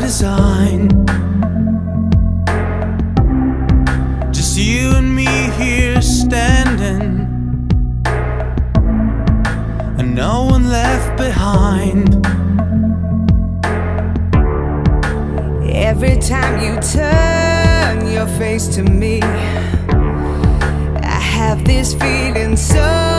design. Just you and me here standing, and no one left behind. Every time you turn your face to me, I have this feeling so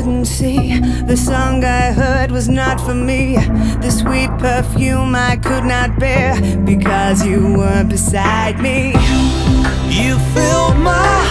couldn't see. The song I heard was not for me. The sweet perfume I could not bear because you were beside me. You filled my